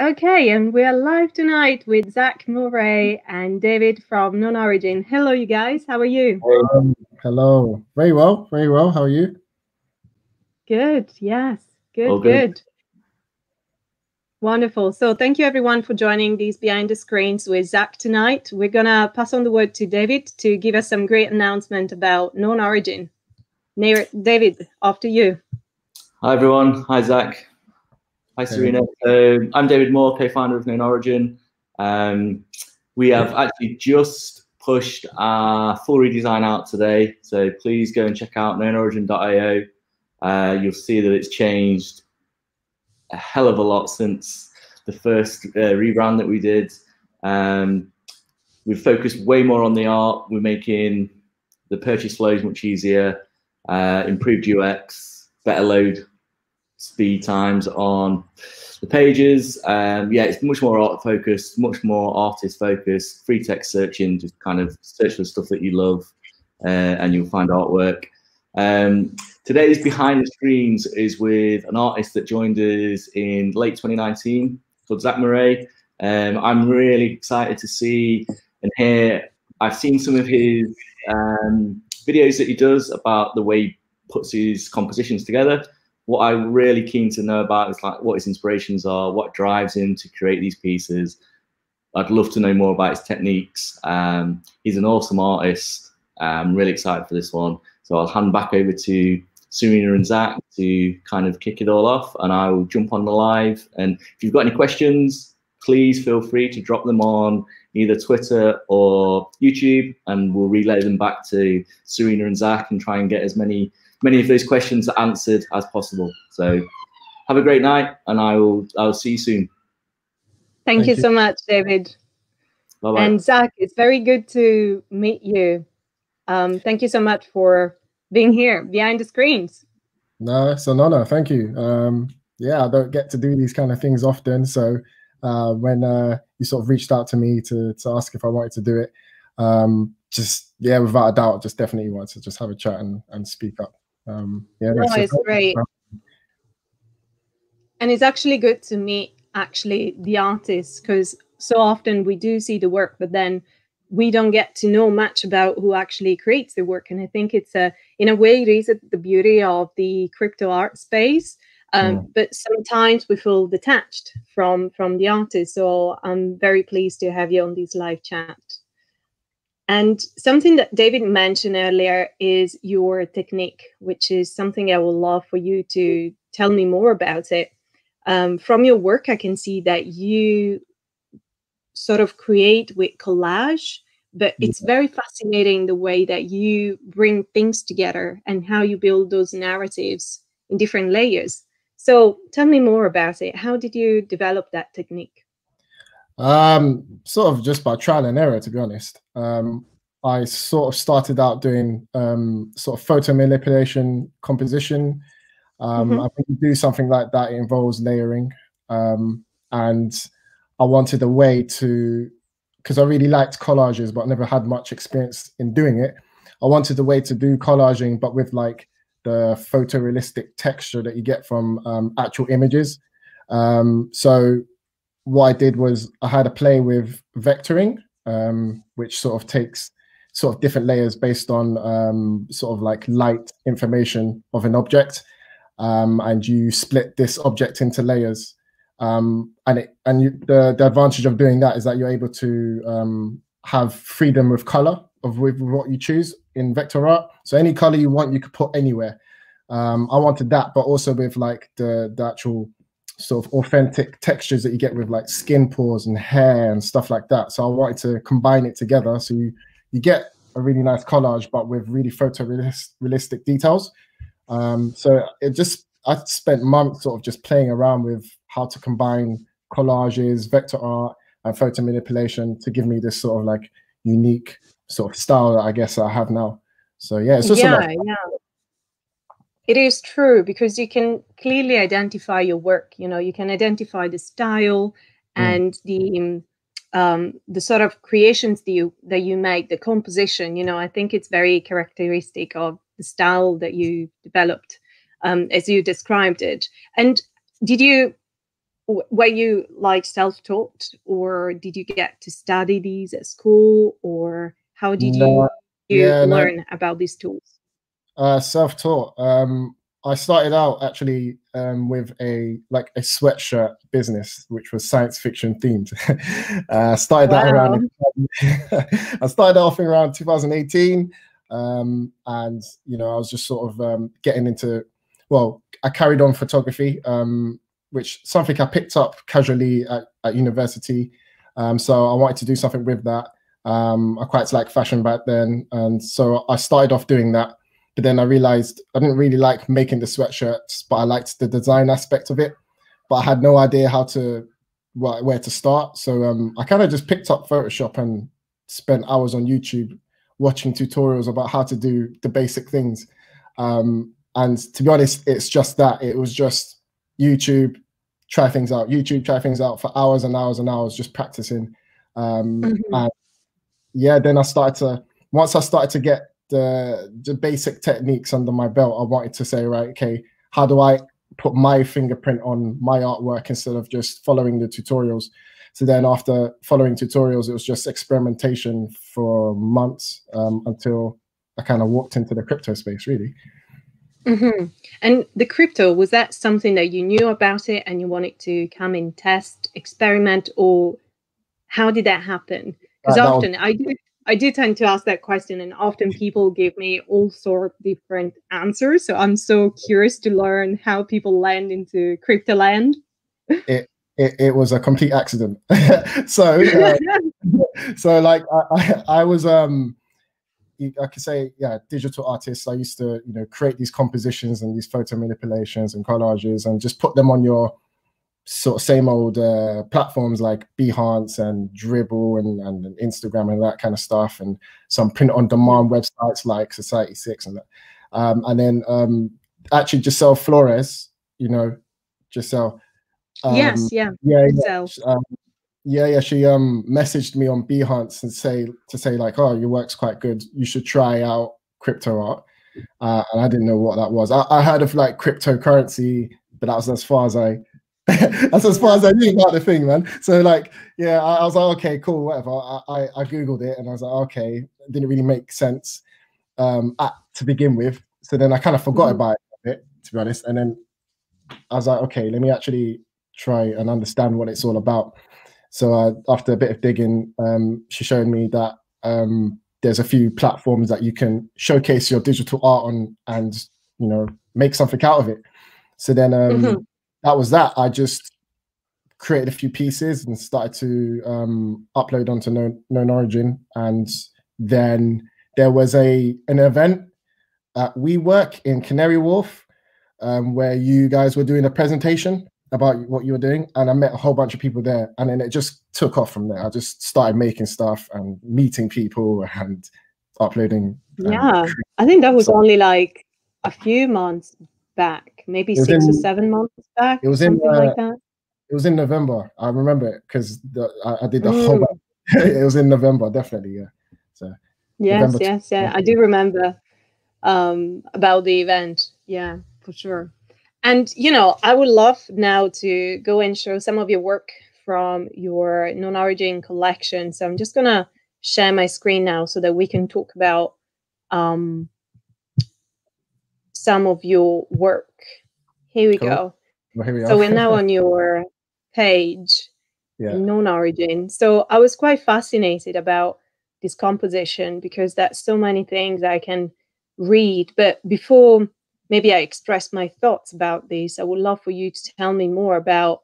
Okay, and we are live tonight with Zach Murray and David from Known Origin. Hello, you guys. How are you? Um, hello. Very well. Very well. How are you? Good. Yes. Good. good. Good. Wonderful. So, thank you everyone for joining these behind the screens with Zach tonight. We're gonna pass on the word to David to give us some great announcement about Known Origin. David, after you. Hi everyone. Hi Zach. Hi, Serena. Um, I'm David Moore, co-founder of Known Origin. Um, we have actually just pushed our full redesign out today, so please go and check out knownorigin.io. Uh, you'll see that it's changed a hell of a lot since the first uh, rebrand that we did. Um, we've focused way more on the art. We're making the purchase flows much easier, uh, improved UX, better load speed times on the pages. Um, yeah, it's much more art focused, much more artist focused, free text searching, just kind of search for stuff that you love uh, and you'll find artwork. Um, today's behind the screens is with an artist that joined us in late 2019 called Zach Murray. Um, I'm really excited to see and hear. I've seen some of his um, videos that he does about the way he puts his compositions together what I'm really keen to know about is like what his inspirations are, what drives him to create these pieces. I'd love to know more about his techniques. Um, he's an awesome artist. I'm really excited for this one. So I'll hand back over to Serena and Zach to kind of kick it all off, and I will jump on the live. And if you've got any questions, please feel free to drop them on either Twitter or YouTube, and we'll relay them back to Serena and Zach and try and get as many many of those questions are answered as possible. So have a great night, and I will I will see you soon. Thank, Thank you, you, so much, David. Bye-bye. And Zach, it's very good to meet you. Um, thank you so much for being here behind the screens. No, it's an honor. Thank you. Um, yeah, I don't get to do these kind of things often. So uh, when uh, you sort of reached out to me to, to ask if I wanted to do it, um, just yeah, without a doubt, just definitely wanted to just have a chat and, and speak up. Um, yeah, no, it's great. And it's actually good to meet actually the artists because so often we do see the work, but then we don't get to know much about who actually creates the work. And I think it's a, in a way, it is the beauty of the crypto art space. Um. But sometimes we feel detached from from the artist. So I'm very pleased to have you on this live chat. And something that David mentioned earlier is your technique, which is something I would love for you to tell me more about it. Um, from your work, I can see that you sort of create with collage, but it's very fascinating the way that you bring things together and how you build those narratives in different layers. So tell me more about it. How did you develop that technique? Um, sort of just by trial and error, to be honest. Um, I sort of started out doing um, sort of photo manipulation composition. Um, mm-hmm. I think to do something like that it involves layering, um, and I wanted a way to, because I really liked collages, but I never had much experience in doing it. I wanted a way to do collaging, but with like the photorealistic texture that you get from um, actual images. Um, so what I did was I had a play with vectoring, um, which sort of takes sort of different layers based on um, sort of like light information of an object, um, and you split this object into layers. Um, and it, and you, the the advantage of doing that is that you're able to um, have freedom with color of with what you choose in vector art. So any color you want, you could put anywhere. Um, I wanted that, but also with like the the actual sort of authentic textures that you get with like skin pores and hair and stuff like that. So I wanted to combine it together so you, you get a really nice collage, but with really photorealistic details. Um, so it just I spent months sort of just playing around with how to combine collages, vector art, and photo manipulation to give me this sort of like unique sort of style that I guess I have now. So yeah, it's just yeah, yeah. It is true because you can clearly identify your work. You know, you can identify the style mm. and the um, the sort of creations that you that you make, the composition. You know, I think it's very characteristic of the style that you developed um, as you described it. And did you were you like self-taught or did you get to study these at school or how did no, you, you yeah, learn no. about these tools uh, self-taught um, i started out actually um, with a like a sweatshirt business which was science fiction themed uh, started wow. that around i started off in around 2018 um, and you know i was just sort of um, getting into well i carried on photography um, which something I picked up casually at, at university. Um, so I wanted to do something with that. Um, I quite like fashion back then, and so I started off doing that. But then I realized I didn't really like making the sweatshirts, but I liked the design aspect of it. But I had no idea how to well, where to start. So um, I kind of just picked up Photoshop and spent hours on YouTube watching tutorials about how to do the basic things. Um, and to be honest, it's just that. It was just YouTube, try things out. YouTube, try things out for hours and hours and hours, just practicing. Um, mm-hmm. And yeah, then I started to once I started to get the the basic techniques under my belt, I wanted to say, right, okay, how do I put my fingerprint on my artwork instead of just following the tutorials? So then after following tutorials, it was just experimentation for months um, until I kind of walked into the crypto space, really. Mm-hmm. And the crypto was that something that you knew about it and you wanted to come and test, experiment, or how did that happen? Because uh, often was- I do I do tend to ask that question, and often people give me all sort of different answers. So I'm so curious to learn how people land into crypto land. It it, it was a complete accident. so uh, so like I, I, I was um I could say, yeah, digital artists. I used to, you know, create these compositions and these photo manipulations and collages and just put them on your sort of same old uh, platforms like Behance and Dribbble and, and Instagram and that kind of stuff, and some print on demand websites like Society6 and that. Um, and then um, actually Giselle Flores, you know, Giselle. Um, yes, yeah, yeah, yeah. Um, yeah, yeah. She um messaged me on Behance and say to say like, oh, your work's quite good. You should try out crypto art. Uh, and I didn't know what that was. I, I heard of like cryptocurrency, but that was as far as I that's as far as I knew about the thing, man. So like, yeah, I, I was like, okay, cool, whatever. I, I, I googled it and I was like, okay, it didn't really make sense um at, to begin with. So then I kind of forgot mm-hmm. about it, to be honest. And then I was like, okay, let me actually try and understand what it's all about. So uh, after a bit of digging, um, she showed me that um, there's a few platforms that you can showcase your digital art on and you know make something out of it. So then um, mm-hmm. That was that. I just created a few pieces and started to um, upload onto known, known origin. And then there was a an event at WeWork in Canary Wharf um, where you guys were doing a presentation about what you were doing. And i met a whole bunch of people there. And then it just took off from there. I just started making stuff and meeting people and uploading yeah. i think that was stuff. only like a few months back maybe six in, or seven months back it was in uh, like that it was in november i remember it because I, I, did the mm. whole it was in november definitely yeah so yes november yes yeah i do remember um about the event yeah for sure and you know, I would love now to go and show some of your work from your Known-Origin collection. So I'm just gonna share my screen now so that we can talk about um, some of your work. Here we cool. go. Well, here we so we're now on your page, yeah. Known-Origin. So I was quite fascinated about this composition because that's so many things I can read. But before maybe I express my thoughts about this. I would love for you to tell me more about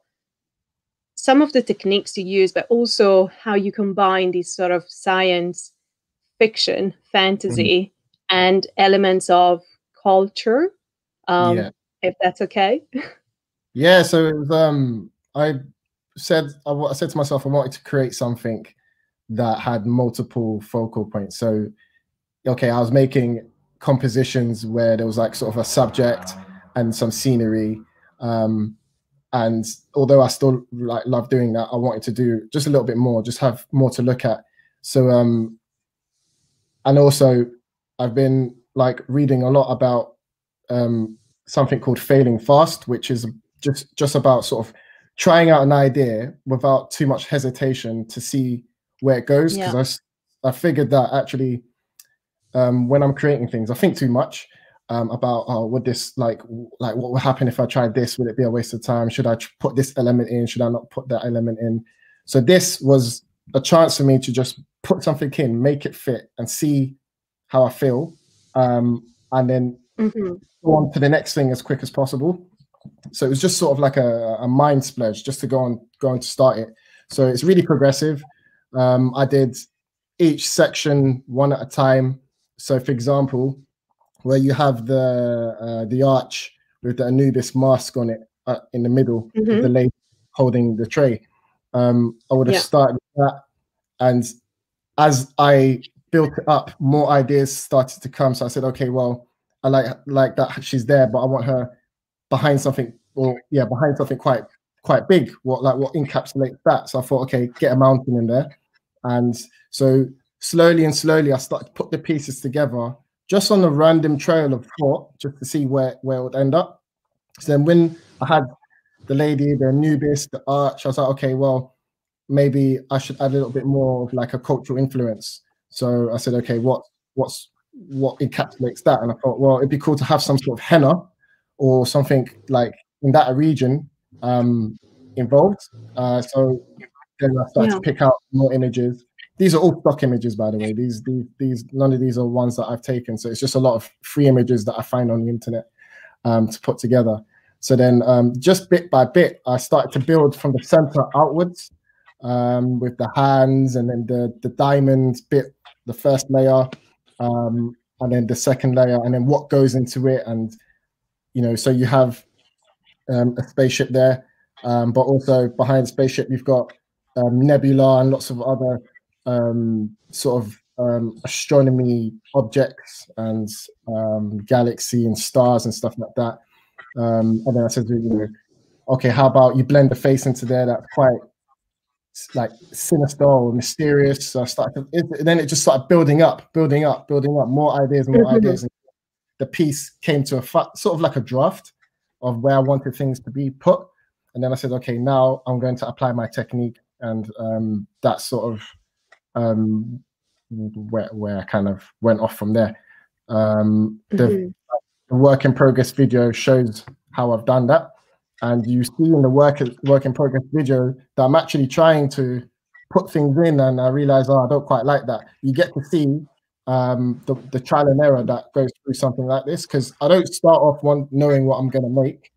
some of the techniques you use, but also how you combine these sort of science fiction, fantasy, mm-hmm. and elements of culture. Um, yeah. If that's okay. yeah. So was, um, I said I said to myself I wanted to create something that had multiple focal points. So, okay, I was making compositions where there was like sort of a subject and some scenery. Um, and although I still like love doing that, I wanted to do just a little bit more, just have more to look at. So um, and also I've been like reading a lot about um something called failing fast, which is just just about sort of trying out an idea without too much hesitation to see where it goes because yeah. I, I figured that actually um, when I'm creating things, I think too much um, about oh, would this like like what would happen if I tried this? Would it be a waste of time? Should I put this element in? Should I not put that element in? So this was a chance for me to just put something in, make it fit, and see how I feel, um, and then mm-hmm. go on to the next thing as quick as possible. So it was just sort of like a, a mind splurge just to go on go on to start it. So it's really progressive. Um, I did each section one at a time. So for example, where you have the uh, the arch with the Anubis mask on it uh, in the middle, mm-hmm. the lady holding the tray. Um, I would have yeah. started with that, and as I built it up, more ideas started to come. So I said, okay, well, I like like that she's there, but I want her behind something, or yeah, behind something quite quite big. What like what encapsulates that? So I thought, okay, get a mountain in there, and so slowly and slowly, I started to put the pieces together just on a random trail of thought, just to see where where it would end up. So then when I had the lady, the Anubis, the arch, I was like, okay, well, maybe I should add a little bit more of like a cultural influence. So I said, okay, what what's what encapsulates that? And I thought, well, it'd be cool to have some sort of henna or something like in that region um, involved. Uh, so then I started yeah. to pick out more images. These are all stock images, by the way. These, these, these, none of these are ones that I've taken. So it's just a lot of free images that I find on the internet um, to put together. So then, um, just bit by bit, I started to build from the center outwards um, with the hands, and then the the diamonds bit, the first layer, um, and then the second layer, and then what goes into it, and you know, so you have um, a spaceship there, um, but also behind the spaceship you've got um, nebula and lots of other um, sort of um, astronomy objects and um, galaxy and stars and stuff like that. Um, and then I said, you know, okay, how about you blend the face into there? That's quite like sinister or mysterious. So I started, to, it, then it just started building up, building up, building up, more ideas, more ideas. And the piece came to a sort of like a draft of where I wanted things to be put. And then I said, okay, now I'm going to apply my technique. And um, that sort of um, where, where I kind of went off from there. Um, mm-hmm. the work in progress video shows how I've done that. And you see in the work, work in progress video that I'm actually trying to put things in and I realize, oh, I don't quite like that. You get to see um, the, the trial and error that goes through something like this because I don't start off one knowing what I'm going to make.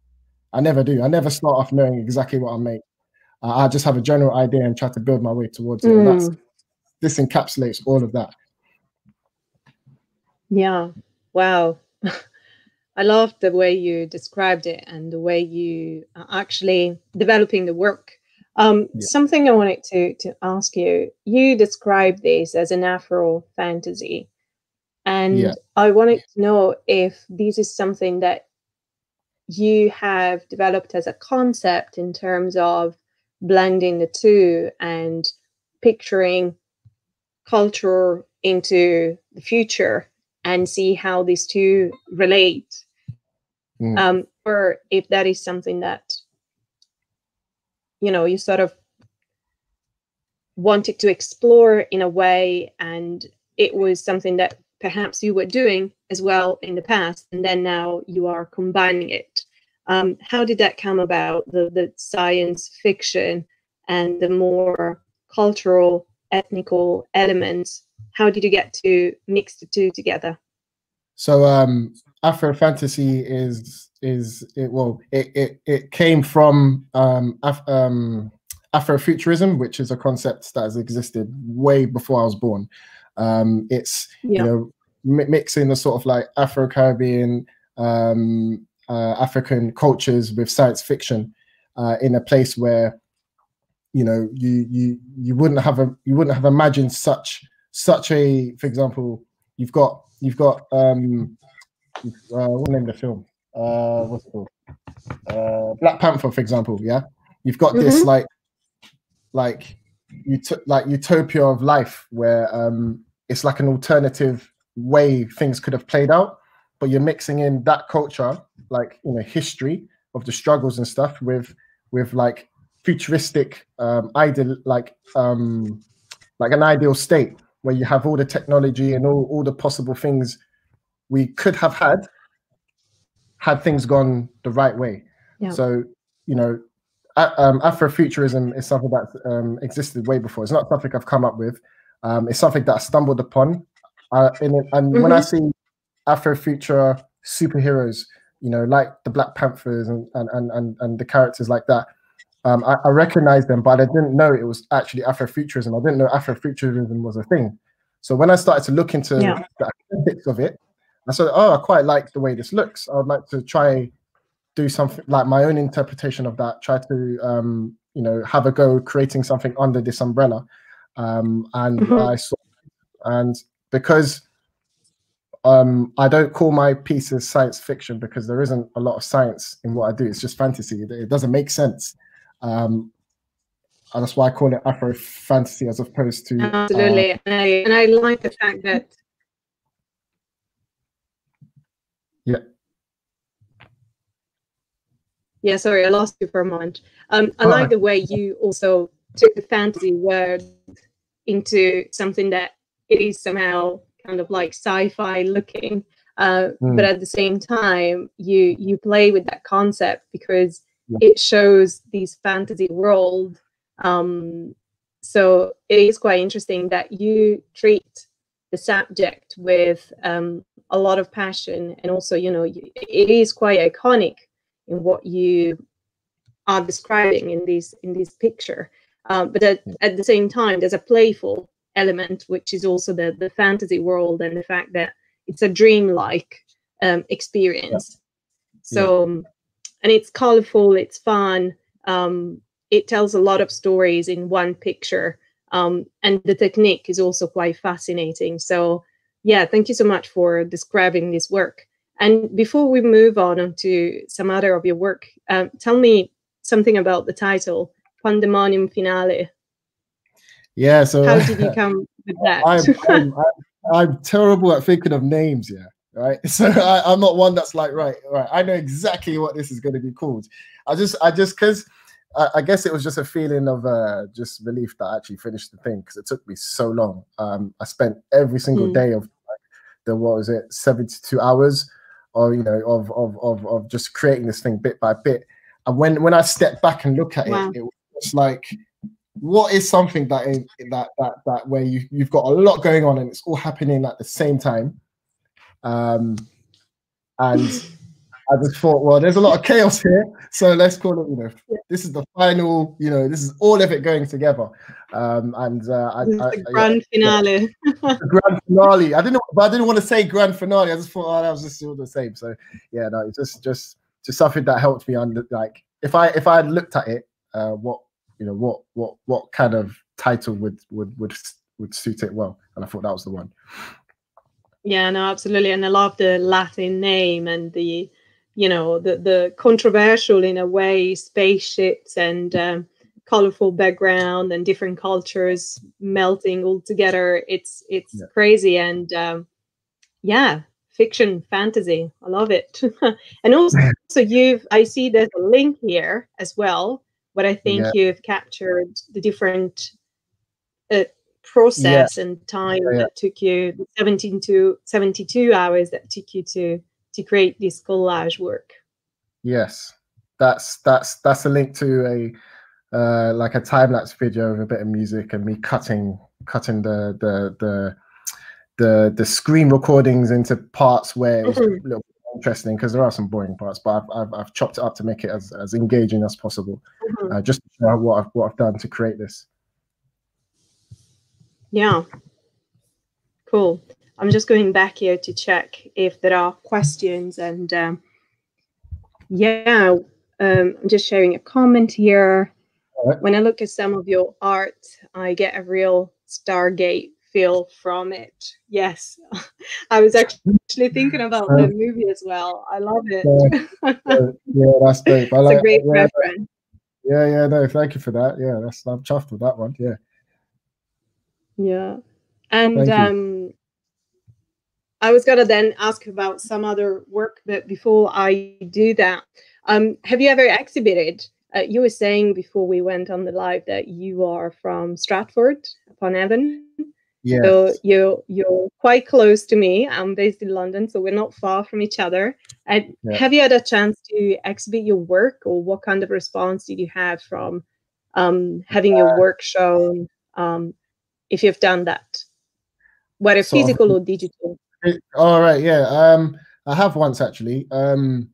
I never do. I never start off knowing exactly what I make. Uh, I just have a general idea and try to build my way towards it. Mm. this encapsulates all of that. Yeah. Wow. I love the way you described it and the way you are actually developing the work. Um, yeah. Something I wanted to to ask you. You described this as an Afro fantasy, and yeah. I wanted to know if this is something that you have developed as a concept in terms of blending the two and picturing culture into the future and see how these two relate mm. um, or if that is something that you know you sort of wanted to explore in a way and it was something that perhaps you were doing as well in the past and then now you are combining it um, how did that come about the, the science fiction and the more cultural ethnical elements how did you get to mix the two together so um afro fantasy is is it well it it, it came from um, Af- um afrofuturism which is a concept that has existed way before i was born um it's yeah. you know mi- mixing the sort of like afro-caribbean um uh, african cultures with science fiction uh, in a place where you know you you you wouldn't have a you wouldn't have imagined such such a for example you've got you've got um uh, what name the film uh, what's it called? Uh, Black Panther, for example. Yeah, you've got mm-hmm. this like, like, you ut- like utopia of life where um, it's like an alternative way things could have played out, but you're mixing in that culture, like you know, history of the struggles and stuff with with like futuristic um, ideal, like um, like an ideal state where you have all the technology and all, all the possible things we could have had had things gone the right way. Yeah. So, you know, um, Afrofuturism is something that um, existed way before. It's not something I've come up with. Um, it's something that I stumbled upon. Uh, in and mm-hmm. when I mm-hmm. see Afrofuture superheroes, you know, like the Black Panthers and and and and, the characters like that, um, I, I recognized them, but I didn't know it was actually Afrofuturism. I didn't know Afrofuturism was a thing. So when I started to look into yeah. the aesthetics of it, I said, "Oh, I quite like the way this looks. I would like to try do something like my own interpretation of that. Try to, um, you know, have a go creating something under this umbrella." Um, and mm-hmm. I saw, and because um, I don't call my pieces science fiction because there isn't a lot of science in what I do. It's just fantasy. It, doesn't make sense. Um, and that's why I call it Afro fantasy as opposed to absolutely. Uh, and, I, and I like the fact that yeah. Yeah, sorry, I lost you for a moment. Um, I like the way you also took the fantasy word into something that it is somehow kind of like sci-fi looking uh, mm. but at the same time you you play with that concept because. It shows these fantasy world um, so it is quite interesting that you treat the subject with um, a lot of passion and also you know it is quite iconic in what you are describing in this in this picture um, but at, at the same time there's a playful element, which is also the the fantasy world and the fact that it's a dreamlike um, experience. Yeah. So, yeah. And it's colorful, it's fun. Um, it tells a lot of stories in one picture, um, and the technique is also quite fascinating. So, yeah, thank you so much for describing this work. And before we move on to some other of your work, um, tell me something about the title, Pandemonium Finale. Yeah. So how did you come with that? I'm, I'm, I'm, I'm, terrible at thinking of names. Yeah. Right. So I, am not one that's like right, right. I know exactly what this is going to be called. I just, I just, because I, I, guess it was just a feeling of uh, just relief that I actually finished the thing because it took me so long. Um, I spent every single mm. day of like, the what was it, 72 hours, or you know, of of of of just creating this thing bit by bit. And when when I step back and look at wow. it, it was like what is something that is that that that where you you've got a lot going on and it's all happening at the same time um and i just thought well there's a lot of chaos here so let's call it you know this is the final you know this is all of it going together. Um and uh I, I, the grand yeah, finale. Yeah, grand finale. I didn't but i didn't want to say grand finale. I just thought oh that was just all the same. So yeah no it's just just just something that helped me under like if i if i had looked at it uh what you know what what what kind of title would would would would suit it well. And i thought that was the one yeah no absolutely and i love the latin name and the you know the the controversial in a way spaceships and um, colorful background and different cultures melting all together it's it's yeah. crazy and um, yeah fiction fantasy i love it and also so you've i see there's a link here as well but I think yeah. you've captured the different uh, process yeah. and time yeah, that took you 17 to 72 hours that took you to to create this collage work. Yes, that's that's that's a link to a uh, like a time lapse video of a bit of music and me cutting cutting the the the the the screen recordings into parts where it was mm-hmm. a little interesting because there are some boring parts, but I've, I've, I've, chopped it up to make it as, as engaging as possible, mm-hmm. uh, just to show what I've, what I've done to create this. Yeah, cool. I'm just going back here to check if there are questions, and um, yeah, um, I'm just sharing a comment here. Right. When I look at some of your art, I get a real Stargate feel from it. Yes, I was actually thinking about the movie as well. I love it. Yeah, yeah that's great. I like, it's a great yeah, reference. Yeah, yeah, no, thank you for that. Yeah, that's I'm chuffed with that one. Yeah. Yeah, and um, I was gonna then ask about some other work, but before I do that, um, have you ever exhibited uh, you were saying before we went on the live that you are from Stratford upon Avon. Yeah. So you're you're quite close to me. I'm based in London, so we're not far from each other. And Yeah. have you had a chance to exhibit your work, or what kind of response did you have from um, having your work shown? Um, if you've done that, whether of- physical or digital. All right, yeah. Um, I have once actually. Um,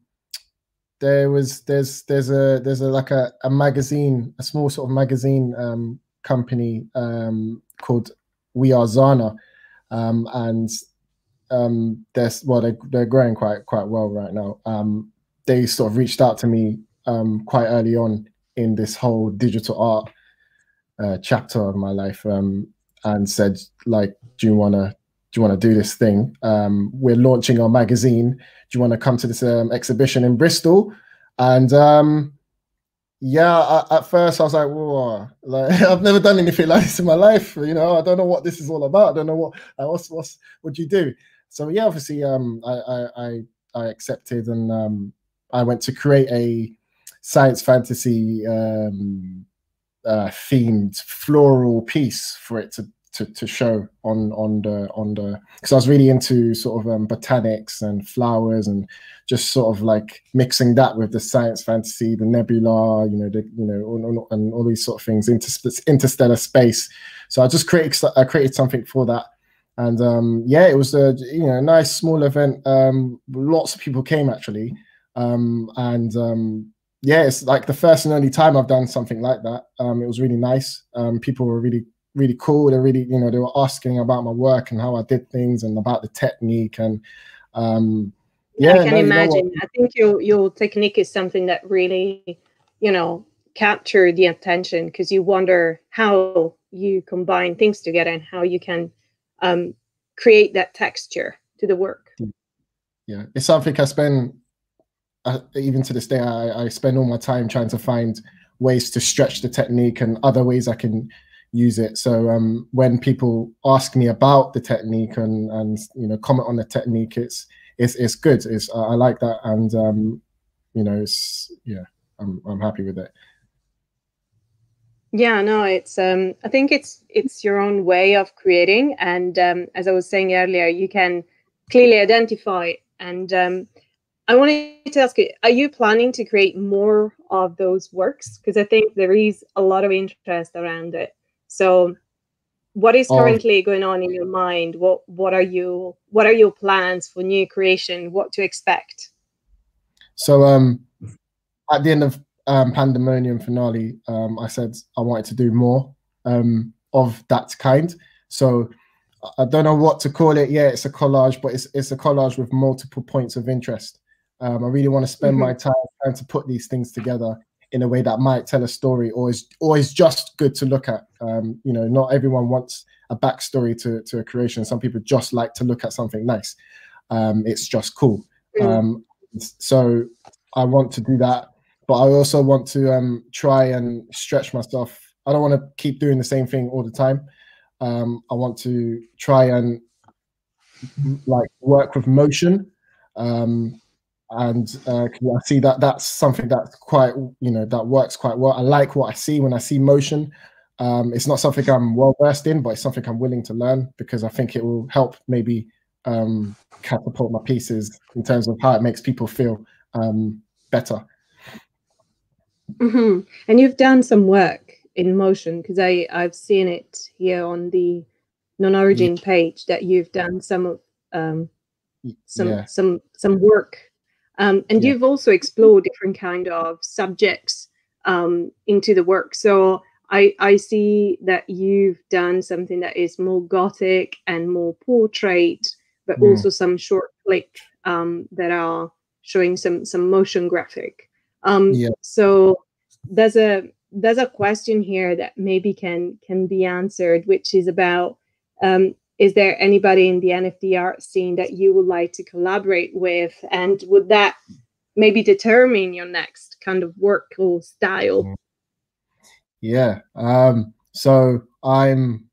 there was there's there's a there's a like a, a magazine, a small sort of magazine um company um called We Are Zana, um, and um, they're well they they're growing quite quite well right now. Um, they sort of reached out to me um quite early on in this whole digital art uh, chapter of my life um, and said like, do you want to do you want to do this thing? Um, we're launching our magazine. Do you want to come to this um, exhibition in Bristol? And um, yeah, I, at first I was like, Whoa, like I've never done anything like this in my life. You know, I don't know what this is all about. I don't know what uh, what's what's what do you do? So yeah, obviously, um, I I I, I accepted and um, I went to create a science fantasy um, uh, themed floral piece for it to to, to show on on the on the because I was really into sort of um, botanics and flowers and just sort of like mixing that with the science fantasy, the nebula, you know, the you know, and all these sort of things, inter- interstellar space. So I just created I created something for that, and um, yeah, it was a you know nice small event. Um, lots of people came actually, um, and um, yeah, it's like the first and only time I've done something like that. Um, it was really nice. Um, people were really really cool. They really, you know, they were asking about my work and how I did things and about the technique and um yeah, I can no, you know imagine. I think your your technique is something that really, you know, capture the attention because you wonder how you combine things together and how you can um, create that texture to the work. yeah, it's something I spend even to this day. I, I spend all my time trying to find ways to stretch the technique and other ways I can use it. So um, when people ask me about the technique and and you know comment on the technique, it's it's it's good. It's I I like that, and um, you know, it's yeah, I'm I'm happy with it. Yeah, no, it's um I think it's it's your own way of creating and um as I was saying earlier, you can clearly identify and um I wanted to ask you, are you planning to create more of those works? Because I think there is a lot of interest around it. So what is Oh. currently going on in your mind? What what are you what are your plans for new creation? What to expect? So um, at the end of um, Pandemonium finale, um, I said I wanted to do more um, of that kind. So I don't know what to call it. Yeah, it's a collage, but it's it's a collage with multiple points of interest. Um, I really want to spend my time trying to put these things together in a way that might tell a story, or is or is just good to look at. Um, you know, not everyone wants a backstory to to a creation. Some people just like to look at something nice. Um, it's just cool. Mm. Um, so I want to do that, but I also want to um, try and stretch myself. I don't want to keep doing the same thing all the time. Um, I want to try and like work with motion, um, and uh, I see that that's something that's quite you know that works quite well. I like what I see when I see motion. Um, it's not something I'm well versed in, but it's something I'm willing to learn because I think it will help maybe um, catapult my pieces in terms of how it makes people feel um, better. hmm And you've done some work in motion because I I've seen it here on the Known-Origin page that you've done some of um, some yeah, some some work, um, and Yeah. you've also explored different kind of subjects um, into the work. So I I see that you've done something that is more gothic and more portrait, but Mm. also some short clip um, that are showing some some motion graphic. Um, Yeah. So there's a there's a question here that maybe can can be answered, which is about um, is there anybody in the NFT art scene that you would like to collaborate with, and would that maybe determine your next kind of work or style? yeah. Um, so I'm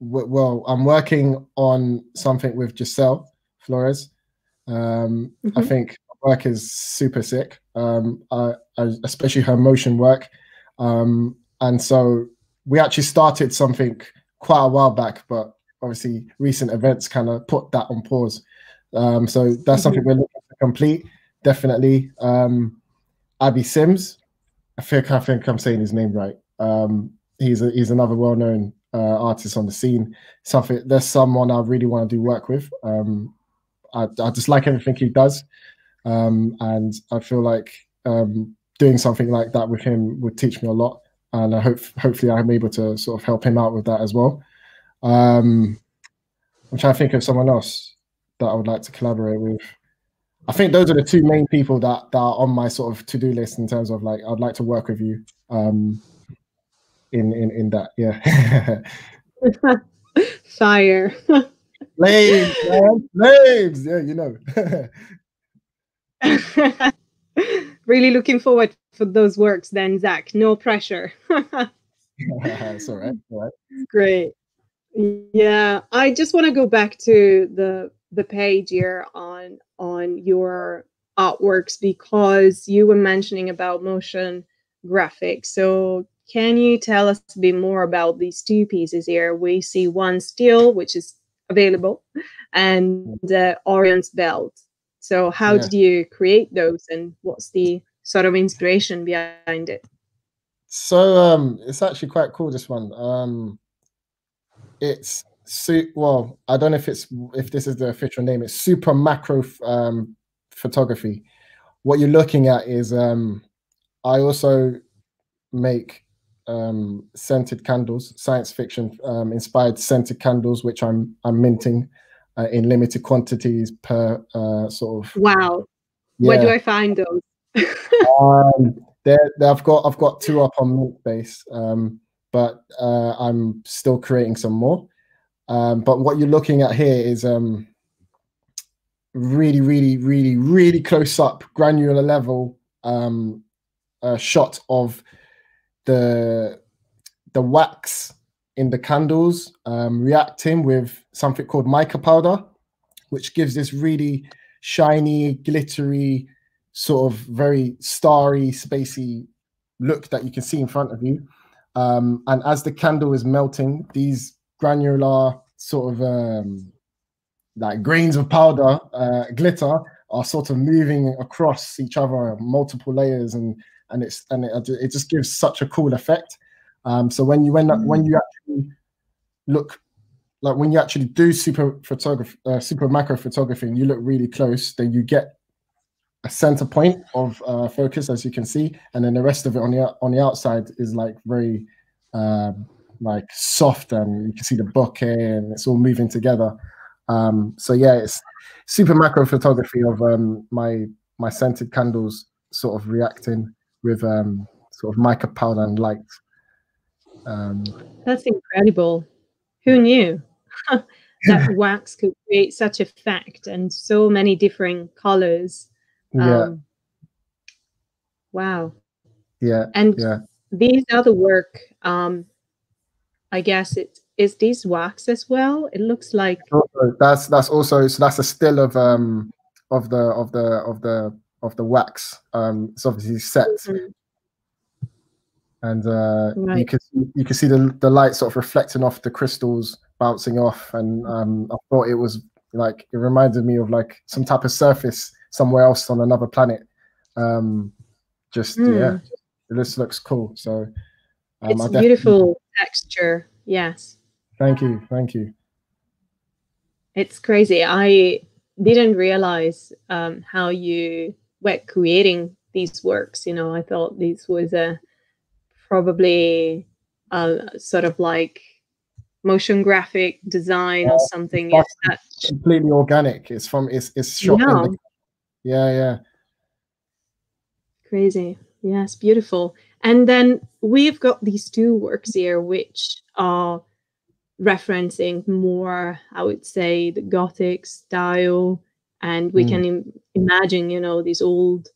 well. I'm working on something with Giselle Flores. Um, I Mhm. think work is super sick, um, especially her motion work. Um, and so we actually started something quite a while back, but obviously recent events kind of put that on pause. Um, so that's mm-hmm. something we're looking to complete. Definitely. Um, Abby Sims, I think I think I'm saying his name right. Um, he's a, he's another well-known uh, artist on the scene. Something there's someone I really want to do work with. Um, I, I just like everything he does, um, and I feel like um, doing something like that with him would teach me a lot. And I hope hopefully I'm able to sort of help him out with that as well. Um, I'm trying to think of someone else that I would like to collaborate with. I think those are the two main people that, that are on my sort of to do list in terms of like I'd like to work with you. Um, in in in that, yeah. Sire. Flames. Flames. Yeah, you know. really looking forward for those works then, Zach. No pressure. it's all right. All right. Great. Yeah, I just want to go back to the the page here on on your artworks because you were mentioning about motion graphics. So can you tell us a bit more about these two pieces here? We see one steel, which is available, and the Orion's belt. So how yeah. did you create those, and what's the sort of inspiration behind it? So um, it's actually quite cool. This one. Um, it's well, I don't know if it's if this is the official name. It's super macro um, photography. What you're looking at is um, I also make um, scented candles, science fiction um, inspired scented candles, which I'm I'm minting uh, in limited quantities per uh, sort of. Wow, yeah. where do I find those? um, there, I've got I've got two up on Mintbase, um, but uh, I'm still creating some more. Um, but what you're looking at here is um, really, really, really, really close up, granular level um, shot of the the wax in the candles um, reacting with something called mica powder, which gives this really shiny, glittery, sort of very starry, spacey look that you can see in front of you. Um, and as the candle is melting, these granular sort of um, like grains of powder, uh, glitter, are sort of moving across each other, multiple layers, and and it's and it, it just gives such a cool effect. Um, so when you when when you actually look like when you actually do super photography, uh, super macro photography, and you look really close, then you get a center point of uh, focus, as you can see, and then the rest of it on the on the outside is like very um, like soft, and you can see the bokeh, and it's all moving together. Um, so yeah, it's super macro photography of um, my my scented candles sort of reacting with um, sort of mica powder and light. Um, That's incredible. Who knew that wax could create such effect and so many different colors? Yeah. Um, wow. Yeah. And yeah. these other work, um, I guess it is these wax as well. It looks like that's that's also so that's a still of um of the of the of the of the wax. Um, it's obviously set, mm-hmm. and uh, right. you can you can see the the light sort of reflecting off the crystals, bouncing off, and um, I thought it was like it reminded me of like some type of surface somewhere else on another planet. Um, just mm. yeah, this looks cool. So um, it's beautiful texture. Yes. Thank you. Thank you. It's crazy. I didn't realize um, how you were creating these works. You know, I thought this was a probably a sort of like motion graphic design or something. It's completely organic. It's from it's it's shot. Yeah. The, yeah, yeah. Crazy. Yes, beautiful. And then we've got these two works here, which are referencing more, I would say, the Gothic style and we mm. can Im- imagine you know these old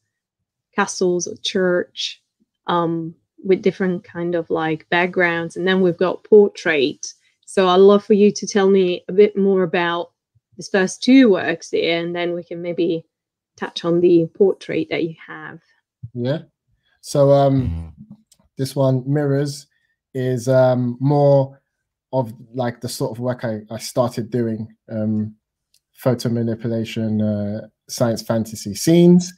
castles or church um, with different kind of like backgrounds and then we've got portrait so i'd love for you to tell me a bit more about these first two works here and then we can maybe touch on the portrait that you have. Yeah. So um, this one mirrors is um, more of like the sort of work I, I started doing um, photo manipulation, uh, science fantasy scenes.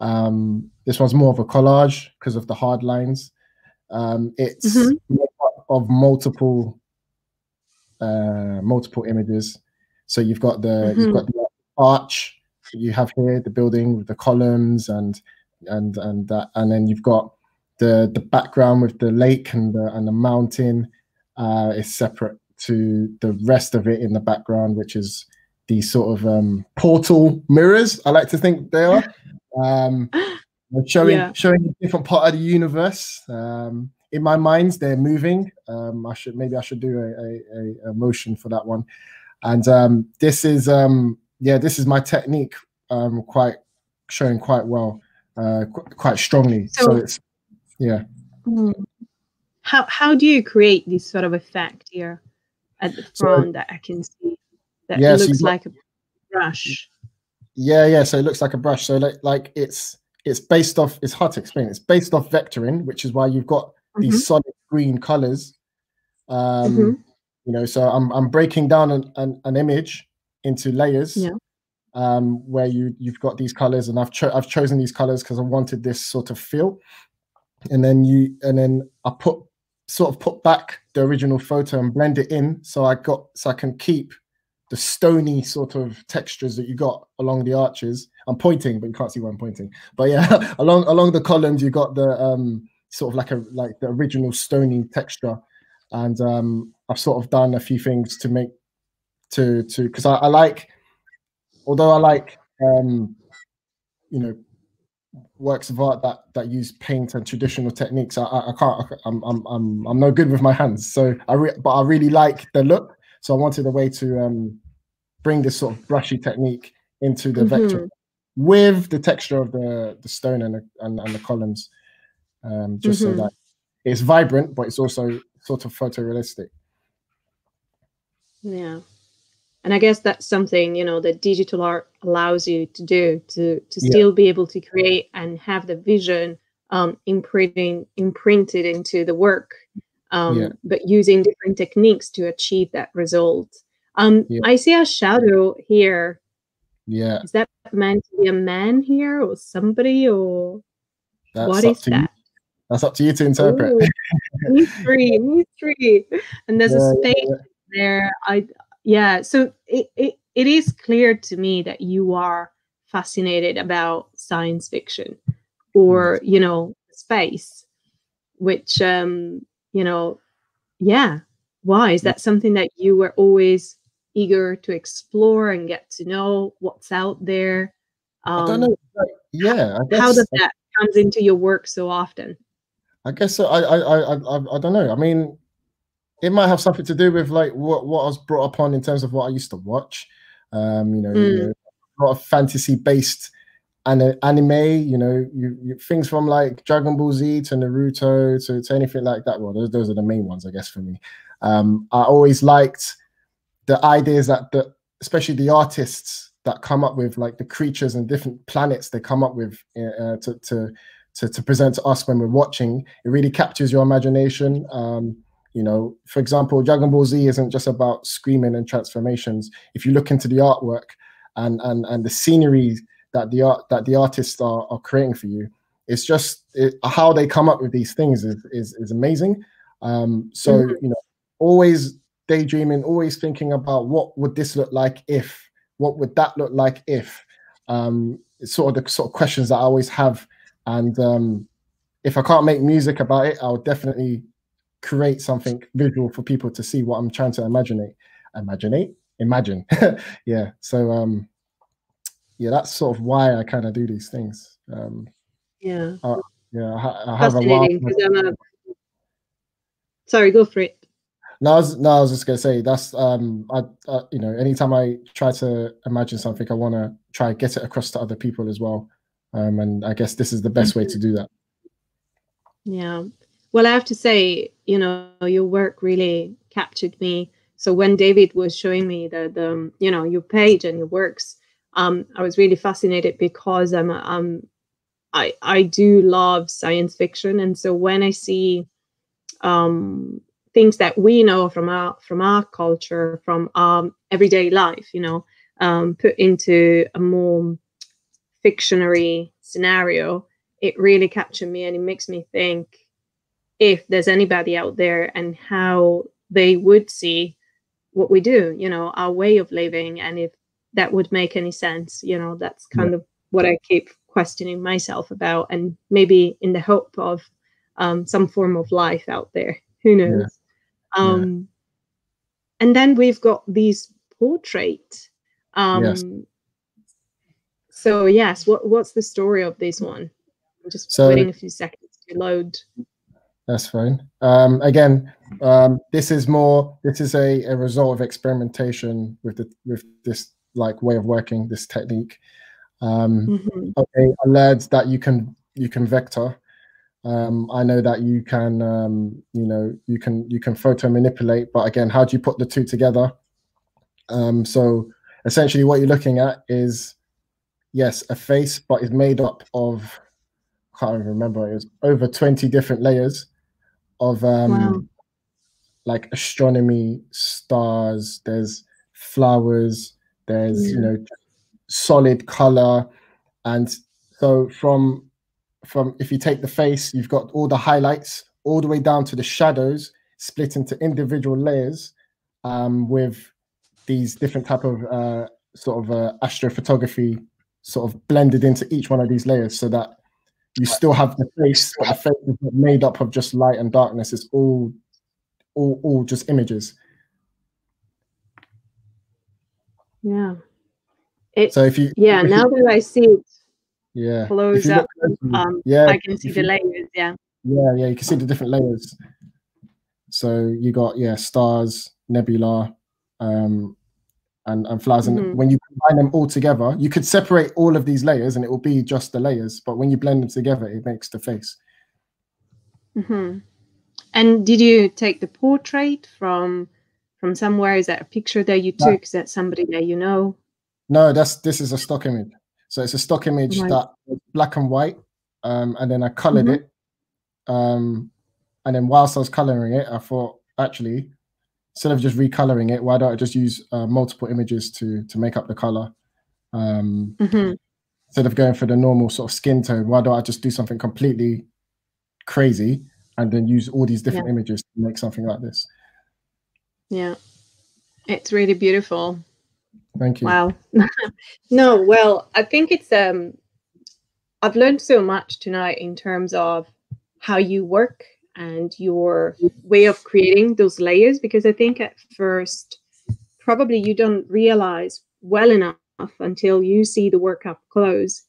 Um, this one's more of a collage because of the hard lines. Um, it's mm-hmm. of multiple uh, multiple images. So you've got the mm-hmm. you've got the arch you have here, the building with the columns and and and that, and then you've got the the background with the lake and the and the mountain uh, is separate to the rest of it in the background, which is these sort of um, portal mirrors. I like to think they are um, showing yeah. showing a different part of the universe. Um, in my mind, they're moving. Um, I should maybe I should do a, a, a motion for that one. And um, this is um, yeah, this is my technique. Um, quite showing quite well, uh, qu- quite strongly. So, so it's yeah. Hmm. How how do you create this sort of effect here at the front so, that I can see that yeah, looks so like got, a brush? Yeah, yeah. So it looks like a brush. So like like it's it's based off. It's hard to explain. It's based off vectoring, which is why you've got mm-hmm. these solid green colors. Um, mm-hmm. You know, so I'm I'm breaking down an, an, an image into layers. Yeah. Um, where you you've got these colors, and I've cho- I've chosen these colors because I wanted this sort of feel and then you and then I put sort of put back the original photo and blend it in so I got so I can keep the stony sort of textures that you got along the arches. I'm pointing, but you can't see where I'm pointing. But yeah, along along the columns you got the um sort of like a like the original stony texture. And um I've sort of done a few things to make to to because I, I like although I like um you know works of art that that use paint and traditional techniques. I, I, I can't. I'm, I'm I'm I'm no good with my hands. So I re- but I really like the look. So I wanted a way to um, bring this sort of brushy technique into the mm-hmm. vector with the texture of the the stone and the, and, and the columns, um, just mm-hmm. so that it's vibrant, but it's also sort of photorealistic. Yeah and i guess that's something you know that digital art allows you to do to to yeah. still be able to create and have the vision um, imprinting imprinted into the work um, yeah. but using different techniques to achieve that result um, yeah. i see a shadow here yeah is that meant to be a man here or somebody or that's what is that you. that's up to you to interpret Ooh, mystery mystery and there's a space there i yeah so it, it, it is clear to me that you are fascinated about science fiction or mm. you know space which um you know yeah why is that something that you were always eager to explore and get to know what's out there um, I don't know. yeah guess, how does that comes into your work so often i guess so. I, I i i i don't know i mean it might have something to do with like what what I was brought up on in terms of what I used to watch. Um, you know, mm. you know a lot of fantasy based and anime. You know, you, you, things from like Dragon Ball Z to Naruto to, to anything like that. Well, those those are the main ones, I guess, for me. Um, I always liked the ideas that the especially the artists that come up with like the creatures and different planets they come up with uh, to, to to to present to us when we're watching. It really captures your imagination. Um, you know, for example, Dragon Ball Z isn't just about screaming and transformations. If you look into the artwork and and and the scenery that the art that the artists are, are creating for you, it's just it, how they come up with these things is is, is amazing. Um, so mm-hmm. you know, always daydreaming, always thinking about what would this look like if, what would that look like if. Um, it's sort of the sort of questions that I always have, and um, if I can't make music about it, I'll definitely create something visual for people to see what I'm trying to imagine Imaginate? Imagine. yeah. So um yeah, that's sort of why I kind of do these things. Um yeah. Uh, yeah, I, I have a lot. Sorry, go for it. No, I was, no, I was just gonna say that's um, I, uh, you know, anytime I try to imagine something, I want to try get it across to other people as well, um, and I guess this is the best mm-hmm. way to do that. Yeah, well, I have to say, you know, your work really captured me. So when David was showing me the, the you know, your page and your works, um, I was really fascinated because I'm, um, I, I do love science fiction. And so when I see um, things that we know from our from our culture, from our everyday life, you know, um, put into a more fictionary scenario, it really captured me and it makes me think if there's anybody out there and how they would see what we do, you know, our way of living, and if that would make any sense, you know, that's kind yeah. of what I keep questioning myself about, and maybe in the hope of um, some form of life out there. Who knows? Yeah. Um, yeah. And then we've got these portraits. Um, yes. So yes, what what's the story of this one? I'm just so, waiting a few seconds to load. That's fine. Um, again, um, this is more. This is a, a result of experimentation with the with this like way of working, this technique. Um, mm-hmm. Okay, I learned that you can you can vector. Um, I know that you can um, you know you can you can photo manipulate, but again, how do you put the two together? Um, so essentially, what you're looking at is yes, a face, but it's made up of I can't even remember. It was over 20 different layers of um wow. like astronomy, stars, there's flowers, there's yeah. you know solid color. And so from from if you take the face, you've got all the highlights all the way down to the shadows split into individual layers um, with these different type of uh, sort of uh, astrophotography sort of blended into each one of these layers so that you still have the face, but the face is made up of just light and darkness. It's all, all, all just images. Yeah. It, so if you yeah, if now you, that I see it yeah close up, um, yeah, I can see the layers. Yeah. Yeah, yeah, you can see the different layers. So you got yeah, stars, nebula, um, and, and flowers. Mm-hmm. And when you combine them all together, you could separate all of these layers and it will be just the layers. But when you blend them together, it makes the face. Mm-hmm. And did you take the portrait from from somewhere? Is that a picture that you took? Is that somebody that you know? No, that's this is a stock image. So it's a stock image right. that black and white, um, and then I colored mm-hmm. it. Um, and then whilst I was coloring it, I thought actually instead of just recoloring it, why don't I just use uh, multiple images to to make up the color? Um, mm-hmm. Instead of going for the normal sort of skin tone, why don't I just do something completely crazy and then use all these different yeah. images to make something like this? Yeah, it's really beautiful. Thank you. Wow. no, well, I think it's um, I've learned so much tonight in terms of how you work and your way of creating those layers because i think at first probably you don't realize well enough until you see the work up close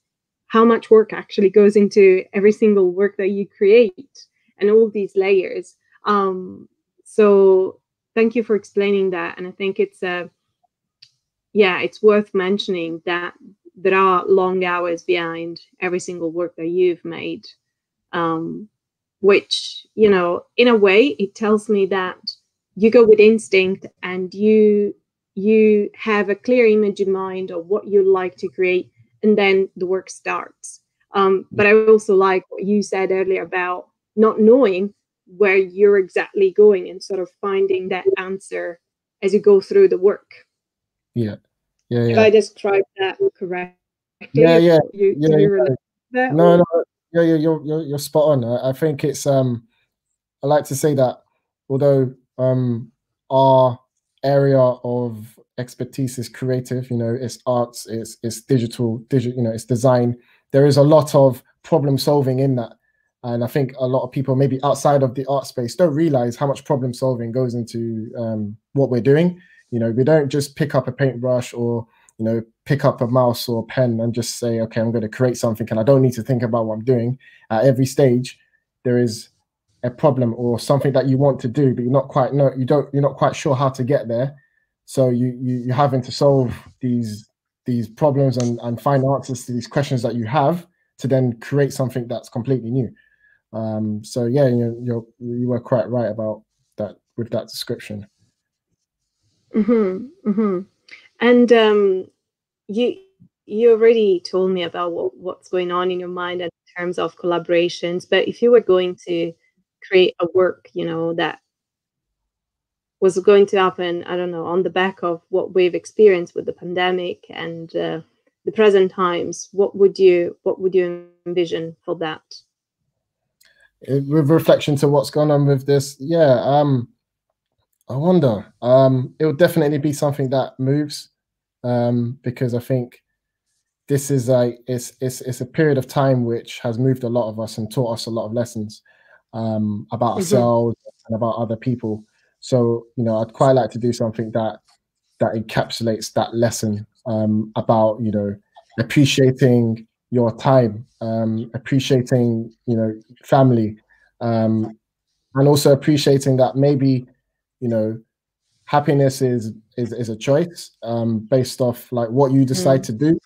how much work actually goes into every single work that you create and all these layers. Um, so thank you for explaining that and i think it's a uh, yeah it's worth mentioning that there are long hours behind every single work that you've made. Um, which you know in a way it tells me that you go with instinct and you you have a clear image in mind of what you like to create and then the work starts. Um, but i also like what you said earlier about not knowing where you're exactly going and sort of finding that answer as you go through the work. Yeah. Yeah, yeah. if i describe that correctly yeah yeah, you, yeah, yeah. no no yeah, you're, you're you're spot on. I, I think it's um, I like to say that although um, our area of expertise is creative, you know, it's arts, it's it's digital, digital, you know, it's design. There is a lot of problem solving in that, and I think a lot of people maybe outside of the art space don't realize how much problem solving goes into um, what we're doing. You know, we don't just pick up a paintbrush or you know, pick up a mouse or a pen and just say, okay, I'm going to create something and I don't need to think about what I'm doing. At every stage, there is a problem or something that you want to do, but you're not quite no, you don't, you're not quite sure how to get there. So you, you you're having to solve these these problems and, and find answers to these questions that you have to then create something that's completely new. Um, so yeah, you you're, you were quite right about that with that description. Mm-hmm. Mm-hmm. And um, you you already told me about what, what's going on in your mind in terms of collaborations, but if you were going to create a work, you know, that was going to happen, I don't know, on the back of what we've experienced with the pandemic and uh, the present times, what would you what would you envision for that? With reflection to what's going on with this, yeah, um, I wonder. Um, it will definitely be something that moves, um, because I think this is a it's it's it's a period of time which has moved a lot of us and taught us a lot of lessons um, about mm-hmm. ourselves and about other people. So you know, I'd quite like to do something that that encapsulates that lesson um, about you know appreciating your time, um, appreciating you know family, um, and also appreciating that maybe you know happiness is is, is a choice um, based off like what you decide mm. to do,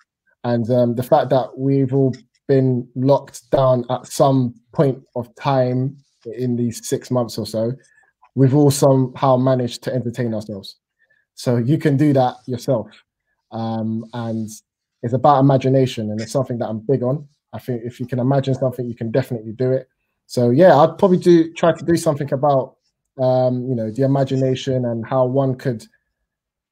and um, the fact that we've all been locked down at some point of time in these six months or so we've all somehow managed to entertain ourselves. So you can do that yourself. Um, and it's about imagination, and it's something that I'm big on. I think if you can imagine something, you can definitely do it. So yeah, I'd probably do try to do something about um, you know the imagination and how one could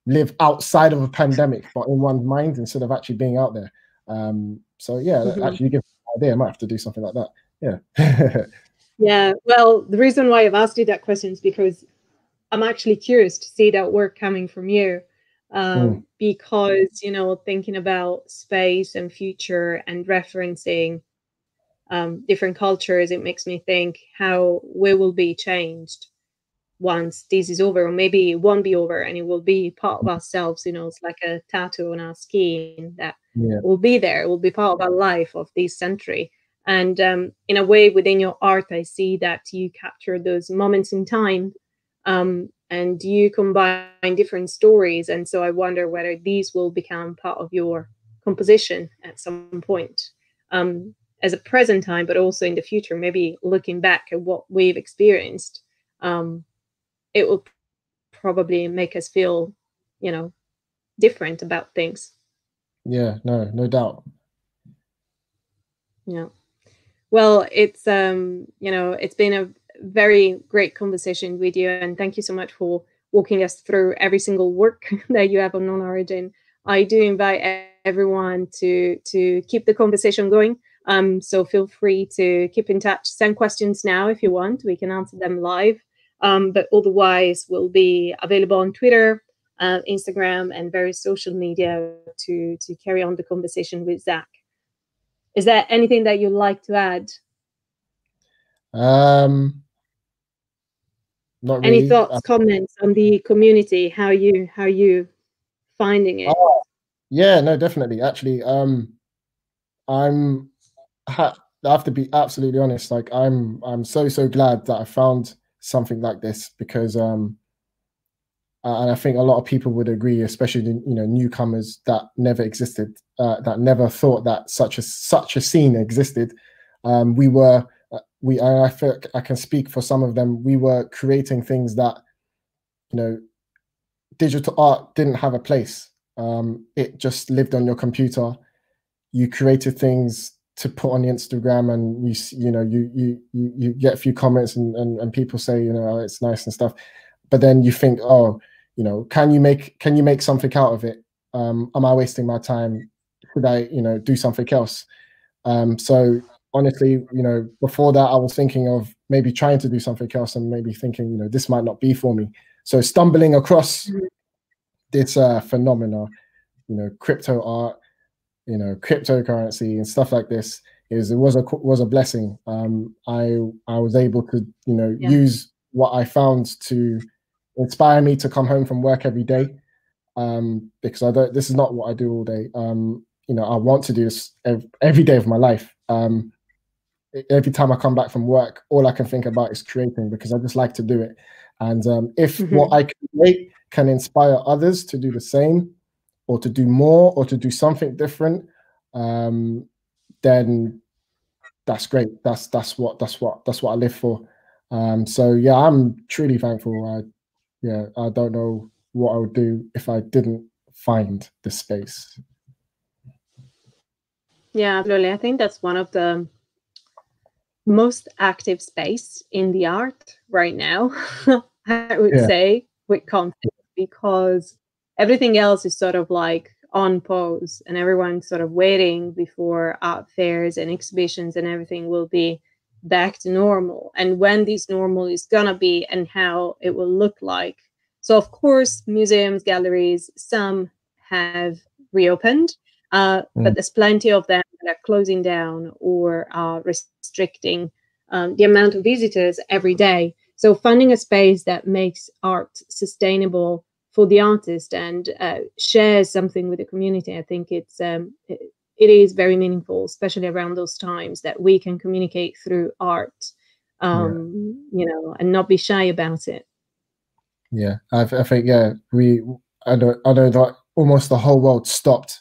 live outside of a pandemic, but in one's mind instead of actually being out there. Um, so yeah, mm-hmm. actually, you give an idea. I might have to do something like that. Yeah. Yeah, well, the reason why I've asked you that question is because I'm actually curious to see that work coming from you. Um, mm. Because, you know, thinking about space and future and referencing um, different cultures, it makes me think how we will be changed once this is over, or maybe it won't be over and it will be part of ourselves. You know, it's like a tattoo on our skin that yeah. will be there, it will be part of our life of this century. And um, in a way, within your art, I see that you capture those moments in time um, and you combine different stories. And so I wonder whether these will become part of your composition at some point um, as a present time, but also in the future, maybe looking back at what we've experienced. Um, it will probably make us feel, you know, different about things. Yeah, no, no doubt. Yeah. Well, it's um, you know, it's been a very great conversation with you, and thank you so much for walking us through every single work that you have on Known-Origin. I do invite everyone to to keep the conversation going. Um, so feel free to keep in touch. Send questions now if you want. We can answer them live. Um, but otherwise, we'll be available on Twitter, uh, Instagram, and various social media to to carry on the conversation with Zach. Is there anything that you'd like to add? Um, not really. Any thoughts, uh, comments on the community? How you how you finding it? Oh, yeah, no, definitely. Actually, um, I'm I have to be absolutely honest. Like, I'm I'm so so glad that I found something like this because um and I think a lot of people would agree, especially you know newcomers that never existed, uh, that never thought that such a such a scene existed. Um, we were uh, we I feel I can speak for some of them. We were creating things that you know digital art didn't have a place. Um, it just lived on your computer. You created things to put on the Instagram, and you you know you you you, get a few comments, and, and and people say you know oh, it's nice and stuff. But then you think oh you know can you make can you make something out of it? Um am i wasting my time? Should i you know do something else? Um so honestly you know before that i was thinking of maybe trying to do something else and maybe thinking you know this might not be for me. So stumbling across mm-hmm. this uh phenomena you know crypto art you know cryptocurrency and stuff like this is it was a was a blessing um i i was able to you know yeah. use what i found to inspire me to come home from work every day um, because I don't. This is not what I do all day. Um, you know, I want to do this every, every day of my life. Um, every time I come back from work, all I can think about is creating because I just like to do it. And um, if mm-hmm. what I create can inspire others to do the same, or to do more, or to do something different, um, then that's great. That's that's what that's what that's what I live for. Um, so yeah, I'm truly thankful. I yeah, I don't know what I would do if I didn't find the space. Yeah, absolutely. I think that's one of the most active space in the art right now. I would yeah. say with content because everything else is sort of like on pause and everyone's sort of waiting before art fairs and exhibitions and everything will be back to normal. And when this normal is gonna be and how it will look like. So of course museums galleries some have reopened uh, mm. but there's plenty of them that are closing down or are restricting um, the amount of visitors every day. So finding a space that makes art sustainable for the artist and uh, shares something with the community, I think it's um, it, it is very meaningful, especially around those times that we can communicate through art, um, yeah. you know, and not be shy about it. Yeah, I, I think yeah, we I know I know that almost the whole world stopped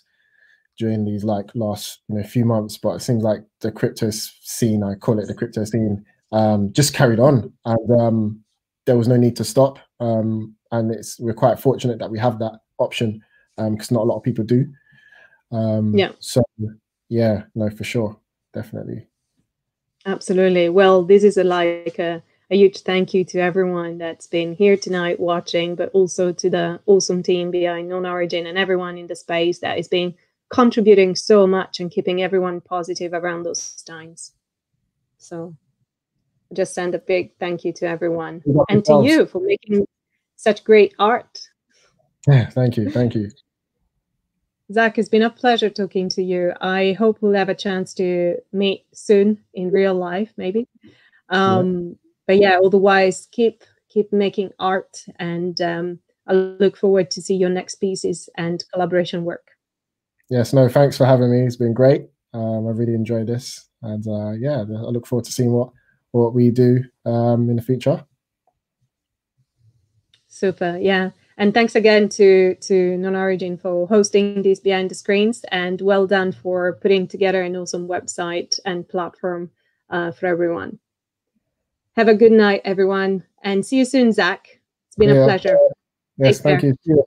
during these like last you know few months, but it seems like the crypto scene, I call it the crypto scene, um, just carried on, and um, there was no need to stop. Um, and it's we're quite fortunate that we have that option because um, not a lot of people do. Um, yeah. So yeah, no, for sure, definitely. Absolutely. Well, this is a like a, a huge thank you to everyone that's been here tonight watching, but also to the awesome team behind Known Origin and everyone in the space that has been contributing so much and keeping everyone positive around those times. So just send a big thank you to everyone and to you for making such great art. Yeah, thank you. Thank you. Zach, it's been a pleasure talking to you. I hope we'll have a chance to meet soon in real life, maybe. Um, yeah. But yeah, otherwise, keep keep making art, and um, I look forward to see your next pieces and collaboration work. Yes, no, thanks for having me. It's been great. Um, I really enjoyed this, and uh, yeah, I look forward to seeing what what we do um, in the future. Super, yeah. And thanks again to to Known-Origin for hosting these behind the screens, and well done for putting together an awesome website and platform uh, for everyone. Have a good night, everyone, and see you soon, Zach. It's been yeah. a pleasure. Yes, Take thank care. you.